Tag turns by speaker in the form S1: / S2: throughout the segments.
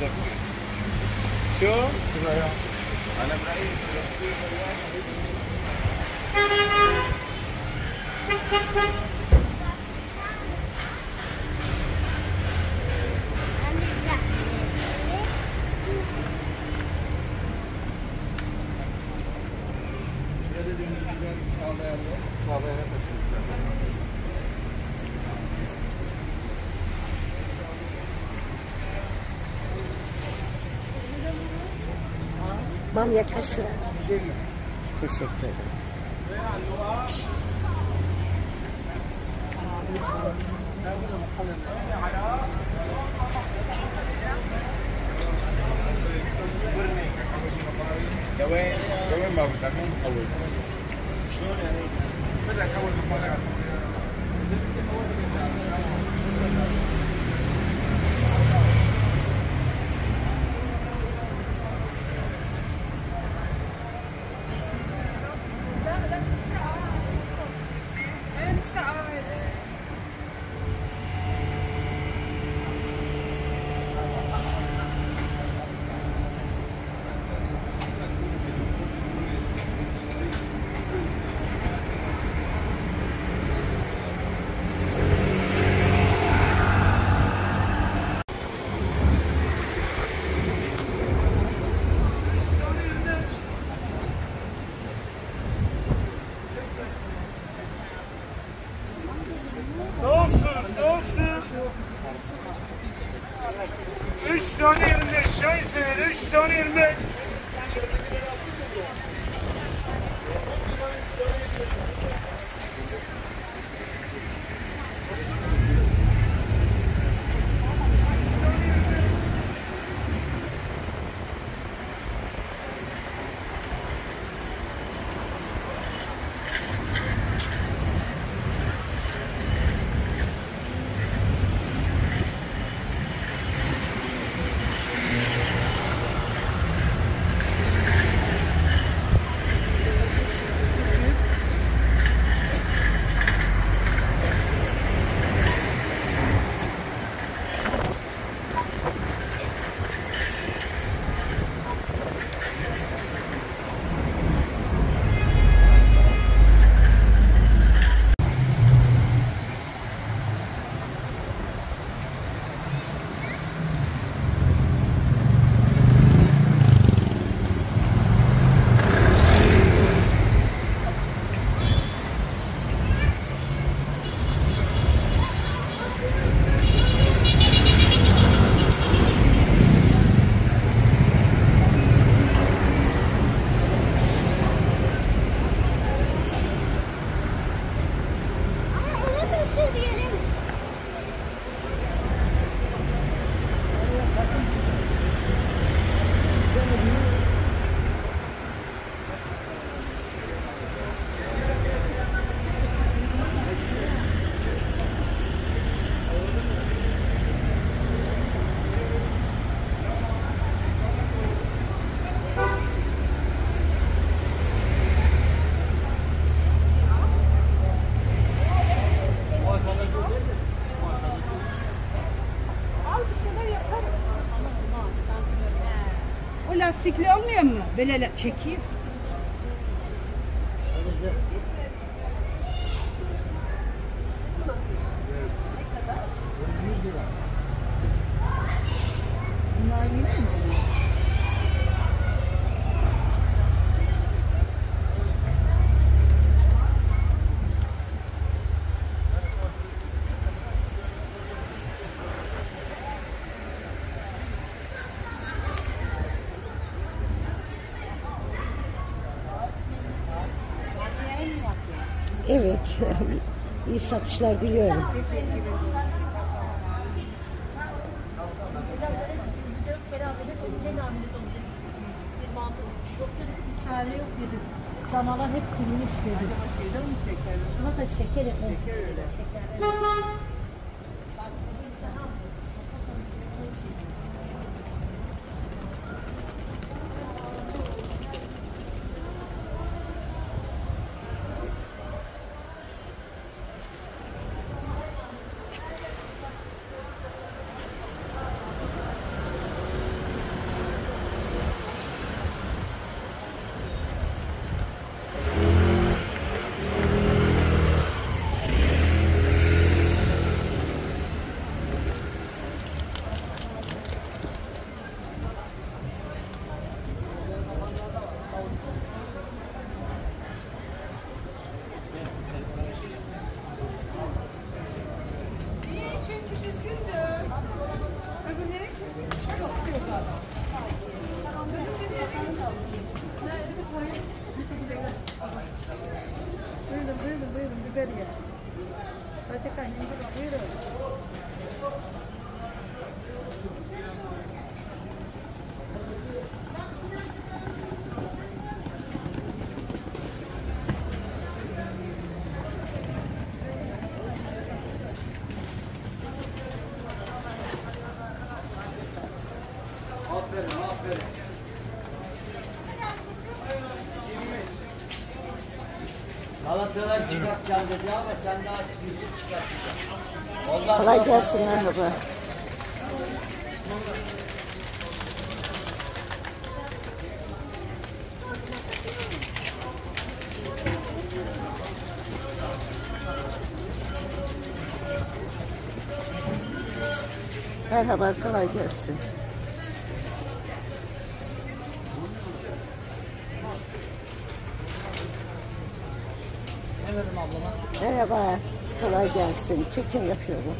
S1: देखते हैं जो Thank you. شو؟ Bamya kaç lira?
S2: Teşekkür don't even make O lastikli olmuyor mu? Böyle la-
S3: Evet. İyi satışlar diliyorum.
S2: Çare yok dedi. Danalar hep kurumuş dedi. Sana da şeker ekledim. Şeker. Ya. Hadi kaynım buyurun.
S4: Aferin, Galatasaray çıkartacağım dedi ama sen daha Yusuf çıkartacaksın. Ondan
S3: Kolay gelsin merhaba. Merhaba, kolay gelsin. Merhaba, kolay gelsin. Çekim yapıyorum.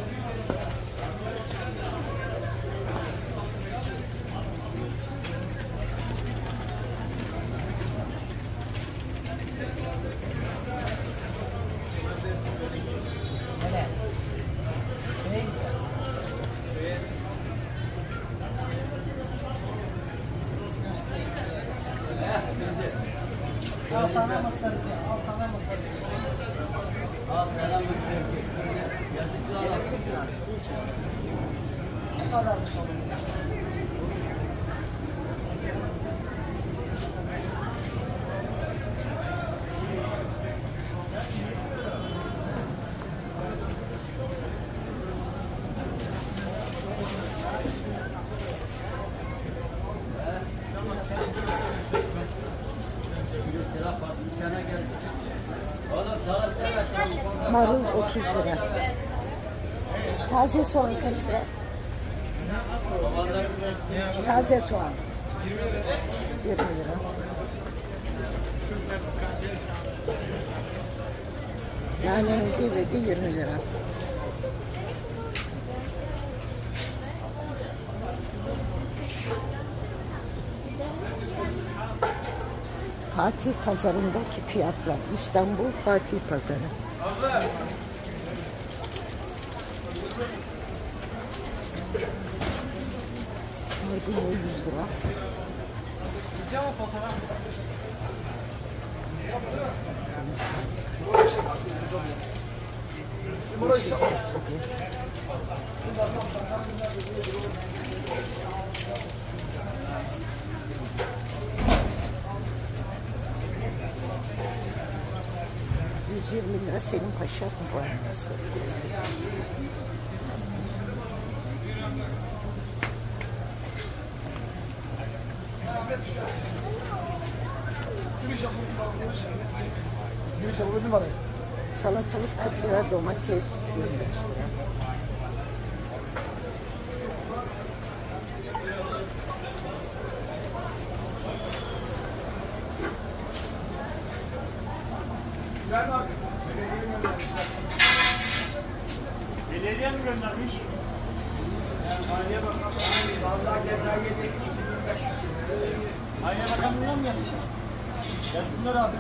S4: Al sana masarcı, al sana masarcı. Al selam sevgi. Yazıklar olsun. Bu kadarmış oğlum. Serap bak dükkana geldi. Oğlum salat ne başlamış?
S3: Marul 30 lira. Taze soğan kaç lira? Taze soğan. 20 lira. Nanenin gevredi 20 lira. Fatih Pazarı'ndaki fiyatlar. İstanbul Fatih Pazarı. Barbunya 100 lira. ...120 lira senin paşa kumpanyası. Salatalık 40 lira, domates 25 lira.
S1: Belediye mi göndermiş? Maliye Bakanı. Vallahi ceza yedik. Maliye Bakanlığı'ndan mı gelmiş? Gelsinler abi.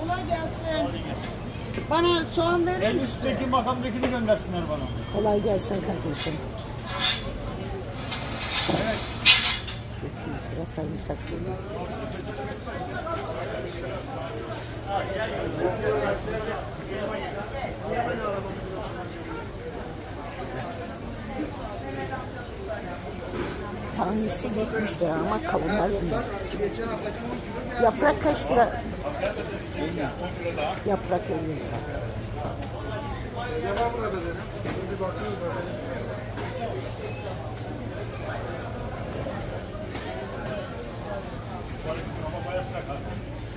S5: Kolay gelsin. Bana soğan verir
S1: En üstteki makamdakini göndersinler bana.
S3: Kolay gelsin kardeşim. Evet. 200 lira sarımsak geliyor. Tanesi 70 lira ama kavunlar büyük. Yaprak kaç lira? Yaprak 50 lira.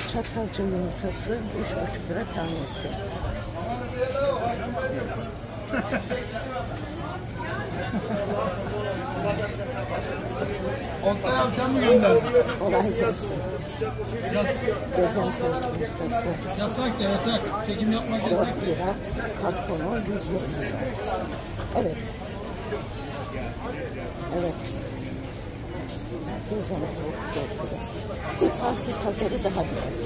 S3: Çatalca yumurtası 3,5 lira tanesi.
S1: Oktay abi sen mi gönderdin?
S3: Kolay gelsin. Gaziantep yumurtası
S1: Yasak ya yasak. Çekim yapmak
S3: 4 lira, kartonu 120 lira. Evet. Evet. Gezen tavuk dolduruyor. Fatih pazarı daha biraz.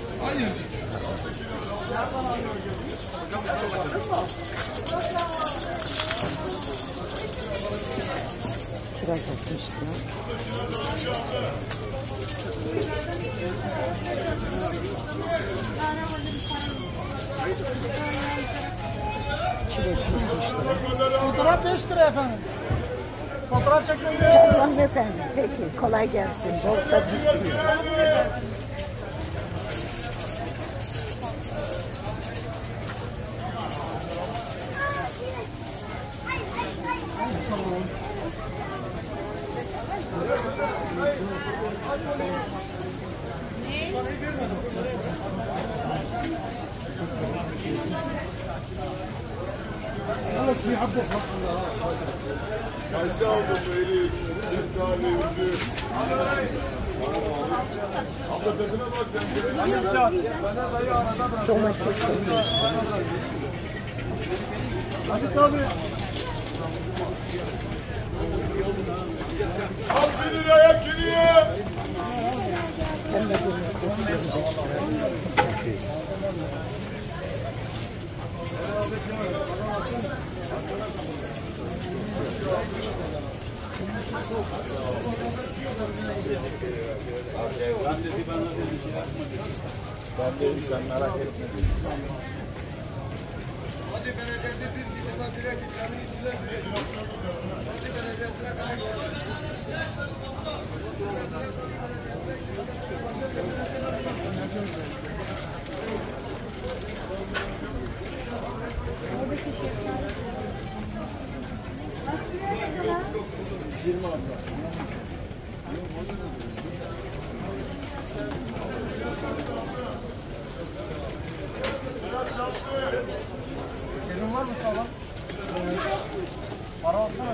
S3: Kiraz 60 lira. Çilek 70 lira.
S1: Fotoğraf 5 lira efendim. Fotoğraf çekmek 5 lira.
S3: Tamam efendim. Peki kolay gelsin. Bol satış diliyorum.
S6: Kayısı aldım böyle. Şeftali, üzüm. Abla tadına bak. Ben
S3: Domates 15 lira.
S1: Hadi tabii.
S6: Al bir liraya giriyor.
S3: Pembe domates 25 lira.
S6: Ben de sen merak etme.
S1: Elin var mı sağlam? Para alsana.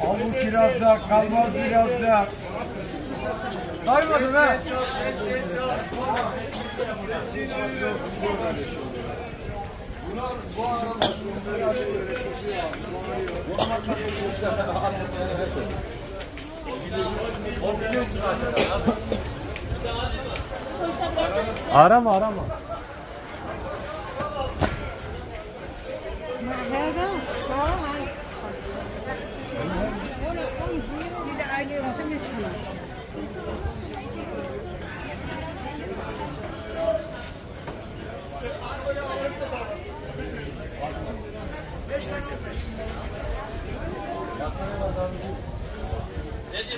S6: Al bu kalmaz birazda.
S1: Saymadın ha.
S7: Arama arama.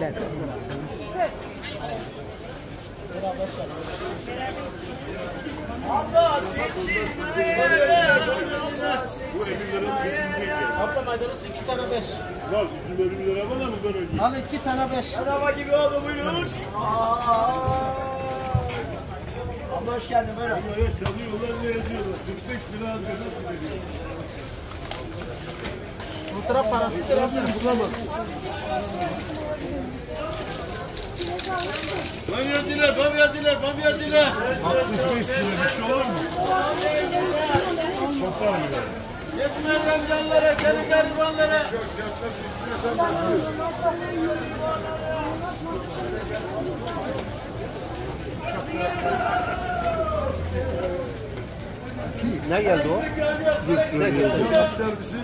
S3: dakika.
S4: Abla maydanoz iki tane beş.
S6: Bak bizim ölüm lira bana mı böyle?
S4: Al iki tane beş.
S1: Araba gibi oldu buyurun.
S4: Abla hoş geldin buyurun.
S6: Evet çalıyorlar ne ediyorlar? 45 lira nasıl veriyor?
S4: Fotoğraf parasıdır abla. Bulamam.
S6: Bamya diler, bamya diler, bamya diler. 65 lira bir şey olur mu? Çok var mı?
S4: Yetmez amcanlara, kendi garibanlara. Ne geldi o?
S6: Ne geldi? İster misin?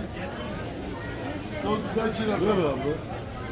S6: Çok güzel kiraz. Ver abi.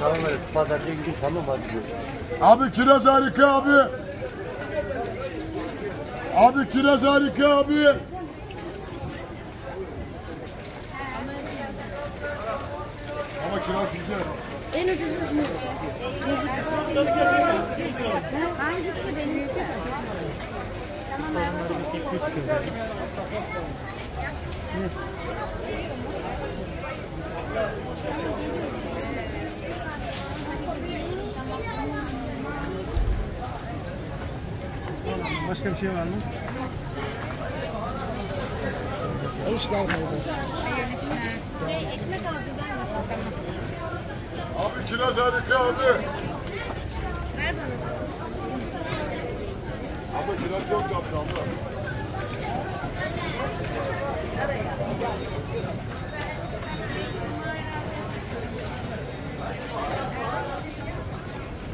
S8: Tamam evet. Pazarcıya gideyim tamam hadi.
S9: Abi kiraz harika abi. Abi kiraz harika abi. Ama kiraz güzel.
S2: En ucuzu muz. Ucuz. Hangisi benim?
S10: Başka bir şey var mı?
S3: Eşler meyvesi.
S9: Abi kiraz harika abi. Abla kiraz çok tatlı abla.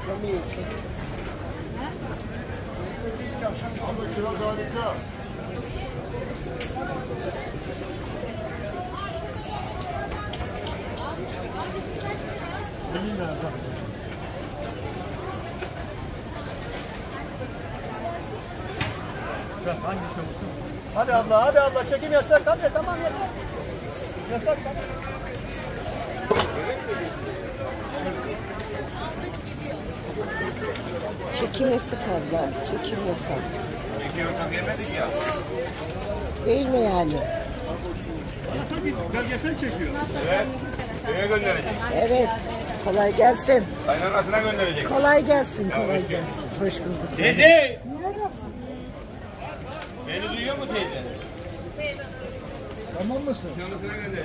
S9: Abla kiraz harika.
S10: Hangisi olsun?
S6: Hadi abla, hadi abla. Çekim yasak. Hadi tamam yeter. Yasak tamam.
S3: Çekim yasak abla. Çekim yasak. Değil mi yani?
S10: Belgesel çekiyor.
S11: Köye gönderecek.
S3: Evet. Kolay gelsin.
S11: Kaynanasına gönderecek.
S3: Kolay gelsin. Kolay gelsin. Hoş bulduk.
S11: Teyze! Beni duyuyor mu teyze?
S10: Tamam mısın?
S11: Kaynanasına gönderecek.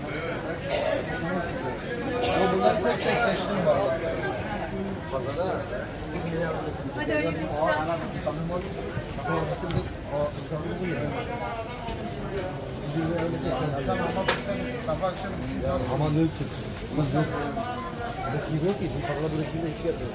S8: Aman ne ki? Hızlı. Rakip yok ki. Şimdi fakla bu rakibi de hiç yapmıyor.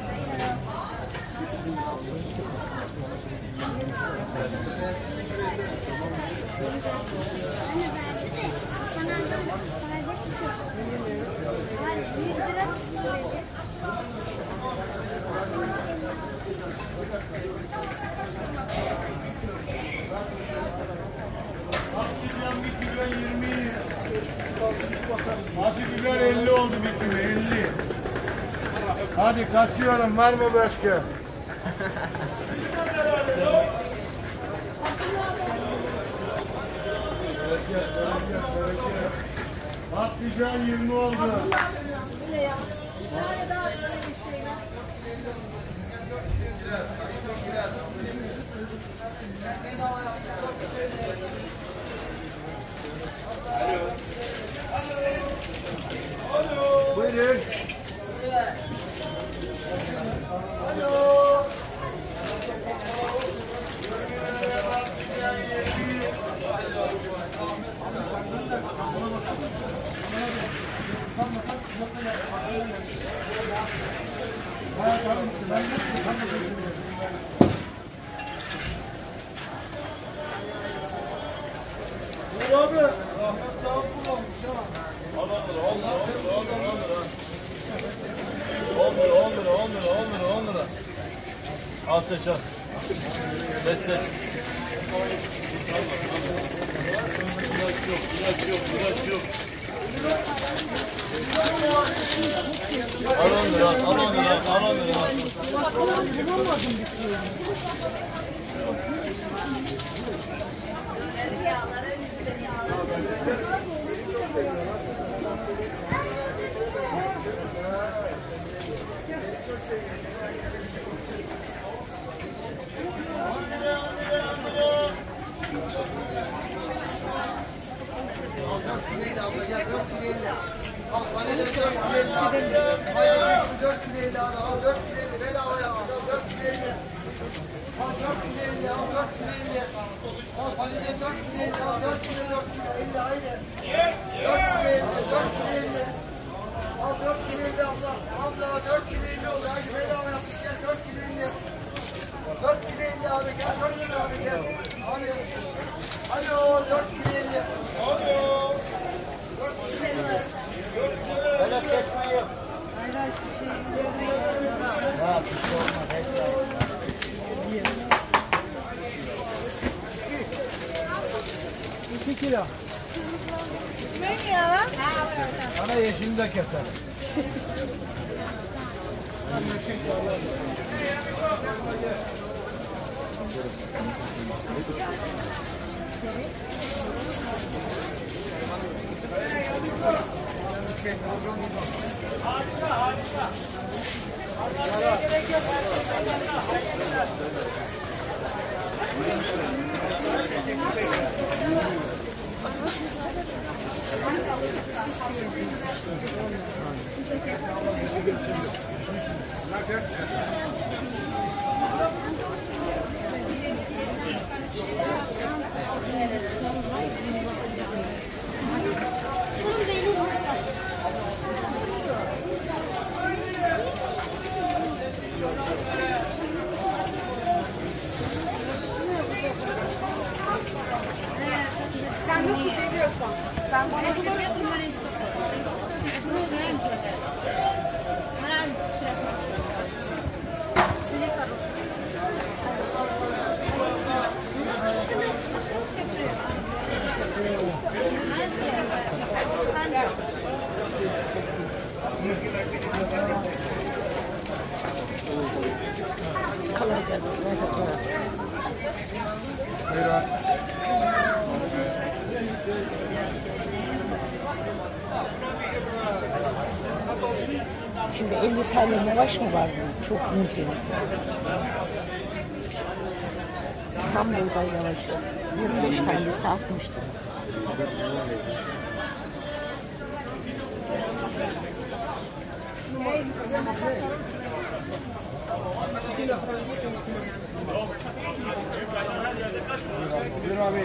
S9: Acı biber 50 oldu bir kilo 50. Hadi kaçıyorum var mı başka? Patlıcan 20 oldu. Buyurun.
S6: Al seç al. Seç seç. Al on lira, al on lira, al on lira. Haydi düştü 4 kilo 50 abi. Al 4 Alan lira, alan lira, alan lira. Thank you. 450 abla gel 450. Al bana da 450 abi. Haydi güçlü 450 abi. Al 450 bedava yapacağız 450. Al 450 al 450. Al bana da 450 al 450 450 haydi. 450 450. Al 450 abla. Abla 450 oldu. Haydi bedava yaptık gel 450. 450 abi gel 450 abi gel. Abi yapacağız gel 4 kilo abi gel. Abi. Alo 4 kilo 50. Alo. 4 kilo 50. Öyle seçme yok.
S12: Bana yeşilini de keser.
S2: Sen
S3: Şimdi 50 tane lavaş mı var bu? Çok ince. Tam buğday lavaşı. 25 tanesi 60 lira.
S12: Buyur abi.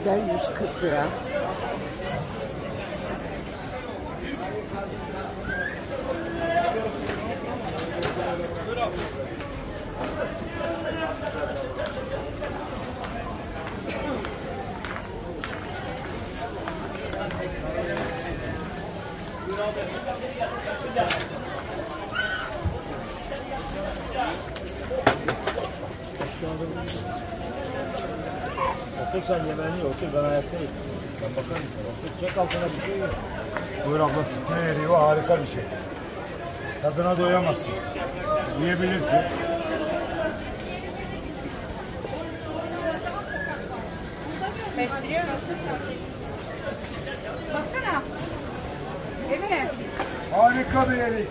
S3: Biber 140 lira.
S12: Çek altına bir şey yok. Buyur abla sıkma eriyor harika bir şey. Tadına doyamazsın. Yiyebilirsin.
S2: Baksana. Emine.
S12: Harika bir erik.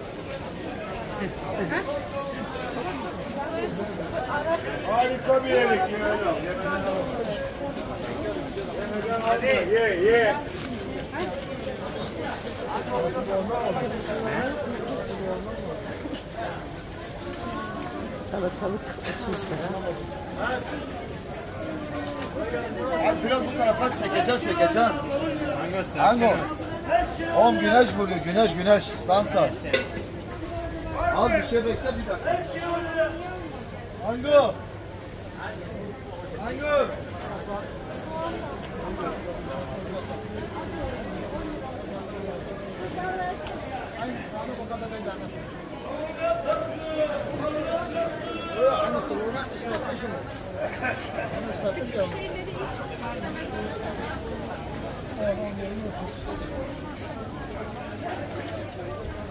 S12: Harika bir erik. Hadi
S3: Salatalık 30 lira.
S6: Biraz bu tarafa çekeceğim çekeceğim. Hangi o? Oğlum güneş vuruyor güneş güneş. Sansa. Az bir şey bekle bir dakika. Hangi o? ıslatmışım. Onu ıslatmışım.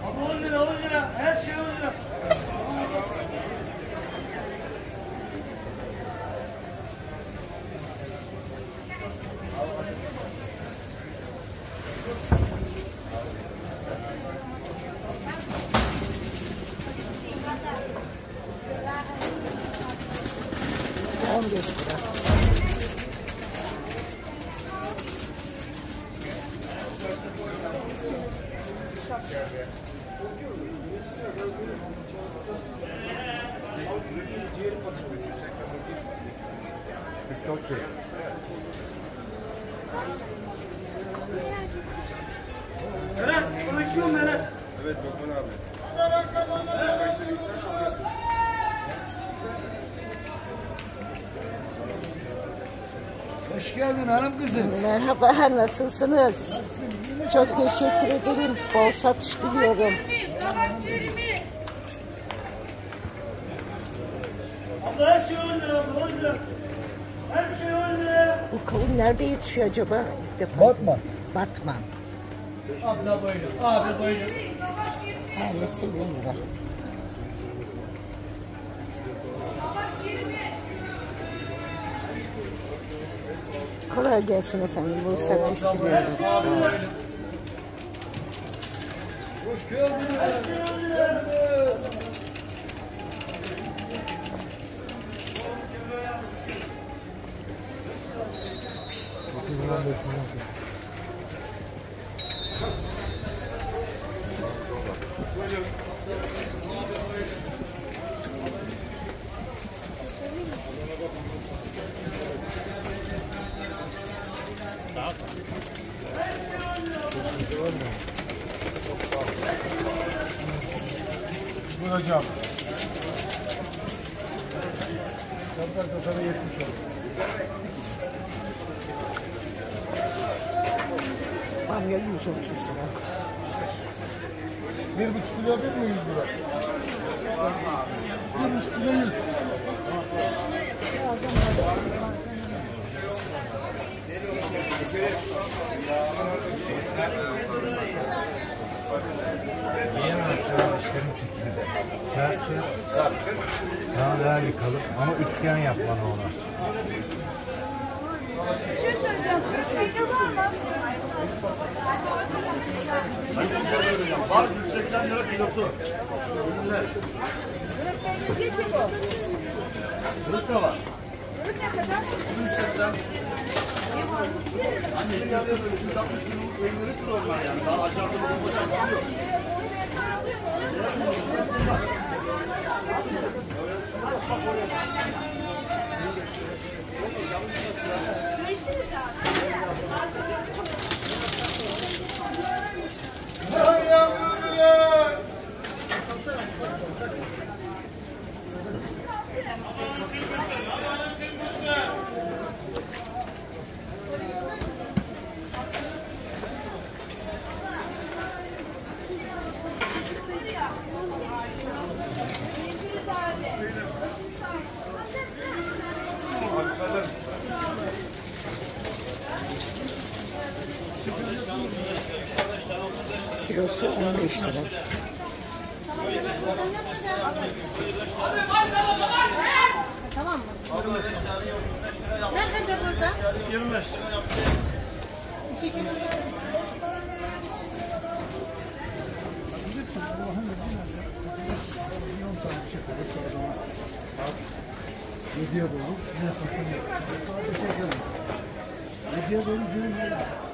S13: Abi 10 lira 10 lira her şey 10 lira.
S14: Geldin hanım kızım.
S3: Merhaba, nasılsınız? Çok teşekkür ederim. Bol satış diliyorum.
S13: Abla her 10 lira abla 10 lira. Her 10 lira.
S3: Bu kavun nerede yetişiyor acaba? İlk defa.
S14: Batma.
S3: Batman.
S14: Abla buyurun. Abi buyurun.
S3: Tanesi 20 lira. Kolay gelsin efendim. Bu satış diliyorum.
S14: Hoş geldin.
S6: Buyur
S3: 80 lira
S6: kilosu. Ürünler. Kırık da var. Kırık ne kadar? 180. Annenin yanında 360 kiloluk peyniri kilo onlar yani. Daha aşağıda bulunmadan gidiyor. Görüşürüz abi.
S3: Kilosu 15 lira.
S2: Tamam mı? Nerede burada?
S13: 25 lira.
S2: İki kilo.
S6: Yediye doğru. Teşekkür ederim.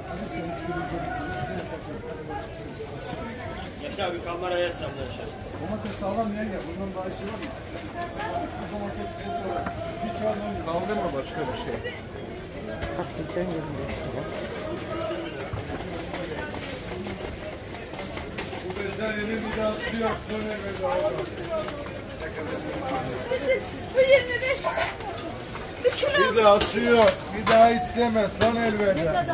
S15: Yaşar bir kameraya salla Yaşar.
S6: Domates sağlam yenge. Bundan daha işi var mı? Bu domates var. Bir çorbanın kaldı mı başka bir şey?
S3: Patlıcan 25 lira.
S6: Bu bezelyenin bir daha su yok. Sonra bedava.
S2: Bu 25. Bir kilo.
S6: Bir daha su yok. Bir daha istemez. Son elveda. Yiyin de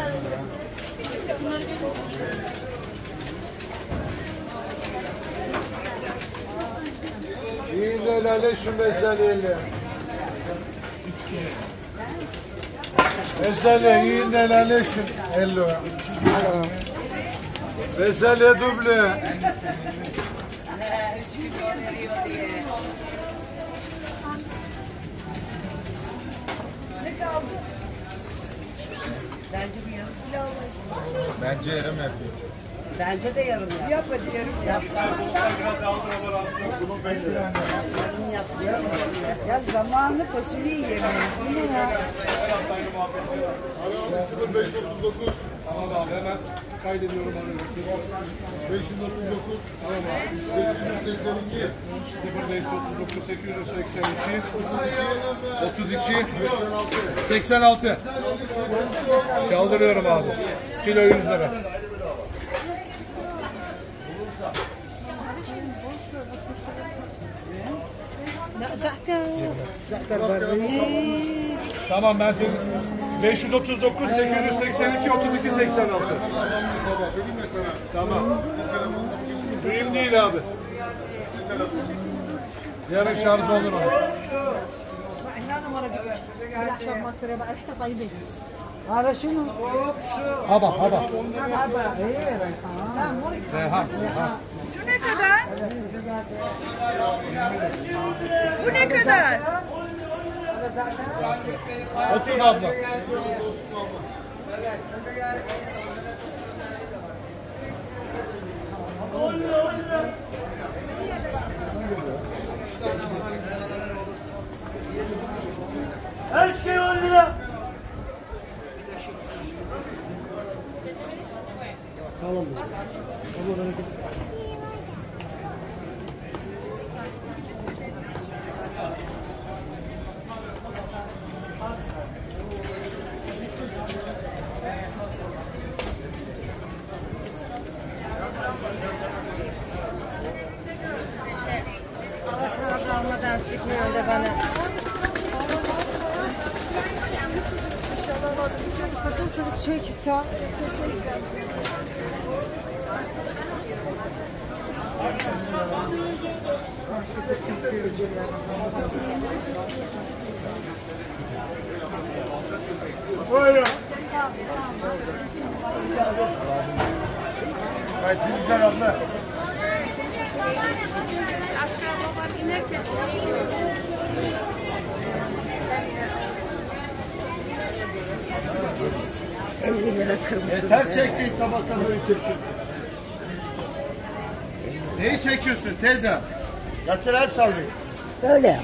S6: lale şu
S7: yiyin de helalleşin. 50 lira. Bezelye duble.
S16: Bence yarım yapıyor.
S5: Bence de yarım yap. Yap hadi yarım yap. Yarım yap. Ya zamanlı fasulye yemeyiz. Bu ne ya?
S6: Arabası 539.
S17: Tamam abi hemen kaydediyorum arıyorum.
S6: 539. Tamam abi. 582.
S17: 0539 882 32 86 Çaldırıyorum abi. Kilo 100 lira.
S5: Zahter. Zahter barri.
S17: Tamam ben seni 539 882 32 86. Tamam. Mühim değil abi. Yarın şarj olur abi. Хорошо.
S5: Аба, аба.
S17: Reha.
S5: Ne kadar? Bu ne kadar?
S17: 30 abla.
S1: Her şey 10 lira.
S5: Avokado Kasım çocuk çek ya.
S1: Buyurun.
S7: Kaçtı güzel abla.
S6: Yeter çektin sabahtan beri çektin. Neyi çekiyorsun teyze? Yatır el sallayın.
S3: Böyle.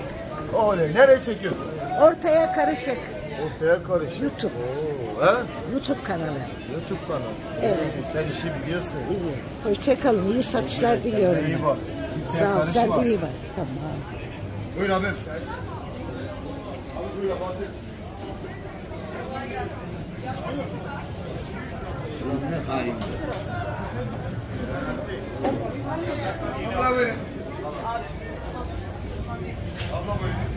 S6: Öyle. Nereye çekiyorsun?
S3: Ortaya karışık.
S6: Ortaya karış.
S3: YouTube.
S6: Oo, he?
S3: YouTube kanalı.
S6: YouTube kanalı.
S3: Evet.
S6: Sen işi biliyorsun.
S3: İyi. Hoşçakalın. İyi satışlar diliyorum.
S6: İyi bak. Kimseye
S3: Sağ ol. Sen
S6: karışma.
S3: de iyi bak. Tamam.
S6: Buyur abi. Abi buyur abi. Abla buyurun. Abla buyurun.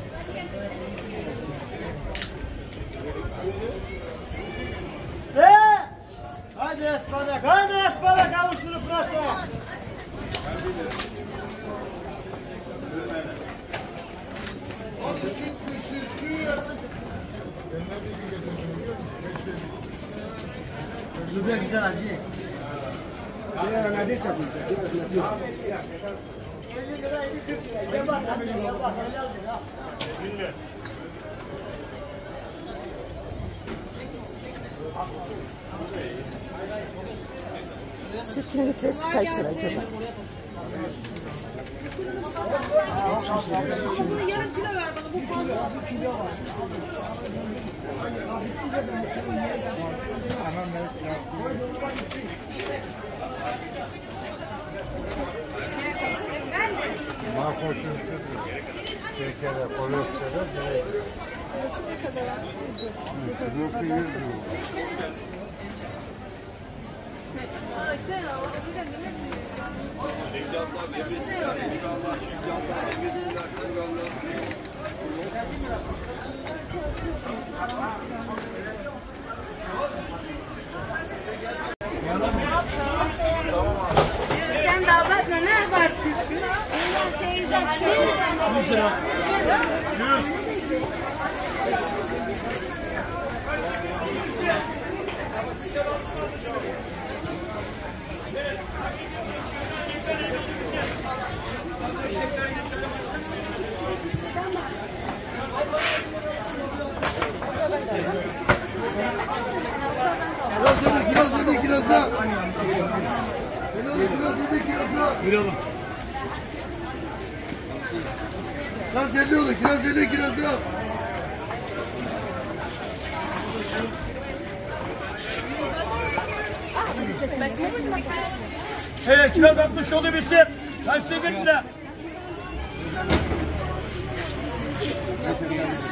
S5: Litresi kaç lira acaba?
S2: Bunu yarısını ver bana bu fazla.
S18: Markoç'un Türkiye'de, Kolosya'da direkt. Kilosu 100 lira.
S2: Sen de ne abartıyorsun? Allah teyzen şöyle. 100 lira. 100.
S6: Kiraz yedi, kiraz yedi, kiraz da. Kiraz yedi, kiraz yedi, kiraz da.
S19: Buyuralım.
S6: Kiraz yedi oldu, kiraz yedi, kiraz da.
S19: Hey kilo kapmış oldu bir şey. Kaç lira?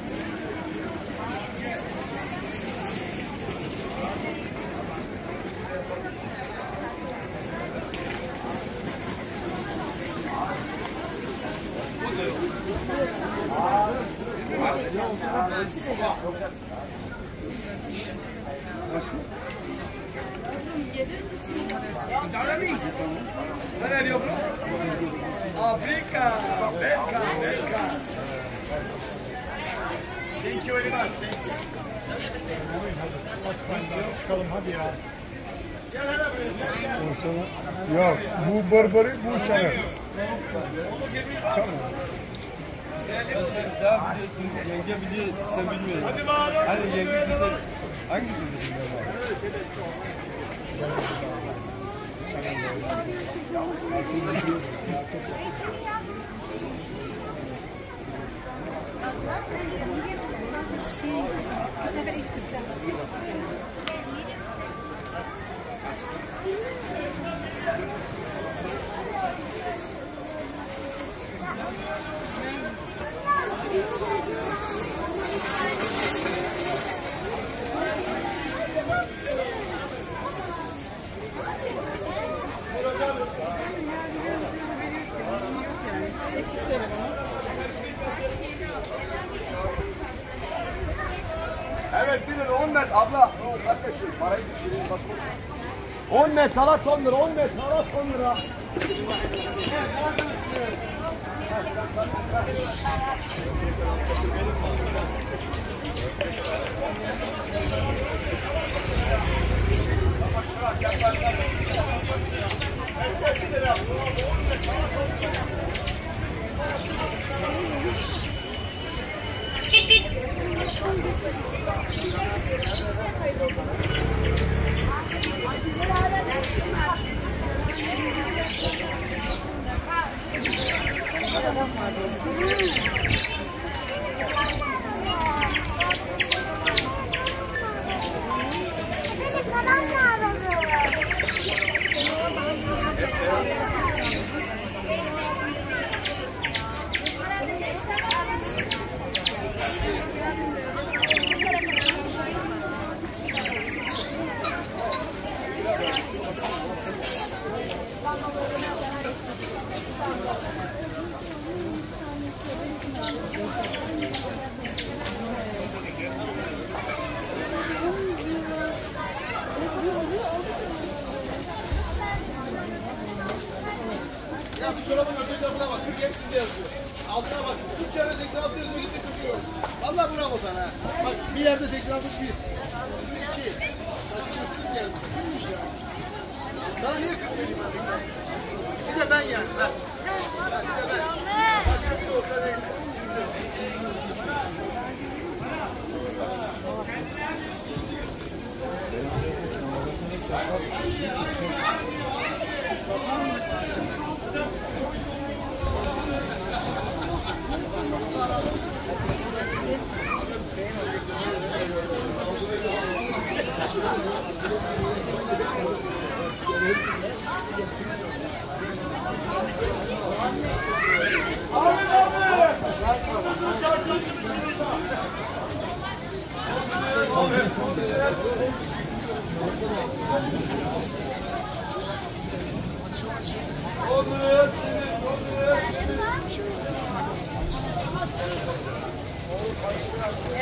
S18: İşim çok.
S6: Nereye yavrum? Afrika. Amerika. Amerika. Thank you very much. Thank you.
S7: Çıkalım hadi ya. Yok bu barbari bu şarap.
S4: Yenge biliyor, sen bilmiyorsun. Hadi bağırın. Hadi yenge bize hangisi biliyor?
S6: Evet 10 net salat 10 lira 10 net salat 10 lira. Ya です。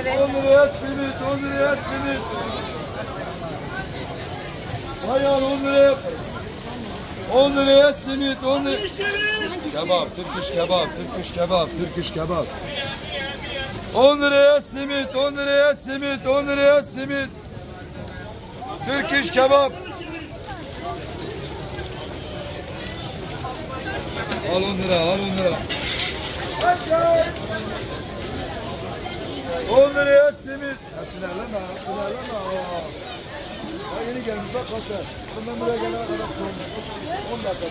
S20: Evet.
S6: 10 liraya simit, 10 liraya simit. Bayan 10 liraya. 10 liraya simit, 10 liraya. Kebap, Türk kebap, Türk kebap, Türk kebap. 10 liraya simit, 10 liraya simit, 10 liraya simit. Türk iş kebap. Al 10 lira, al 10 lira. 10 liraya simit. Ya sinirlenme, sinirlenme. Ya yeni gelmiş bak kaç saat. Bundan buraya gelene kadar sormuş. 10 dakika.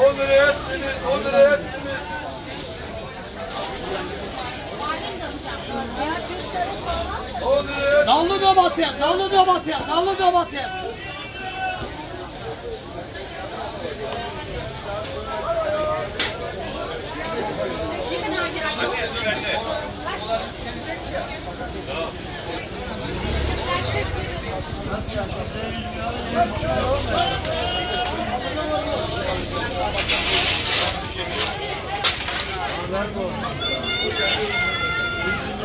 S6: On liraya simit, on liraya simit.
S5: Dallı domates, dallı domates, dallı domates.
S20: Hadi
S6: Thank you.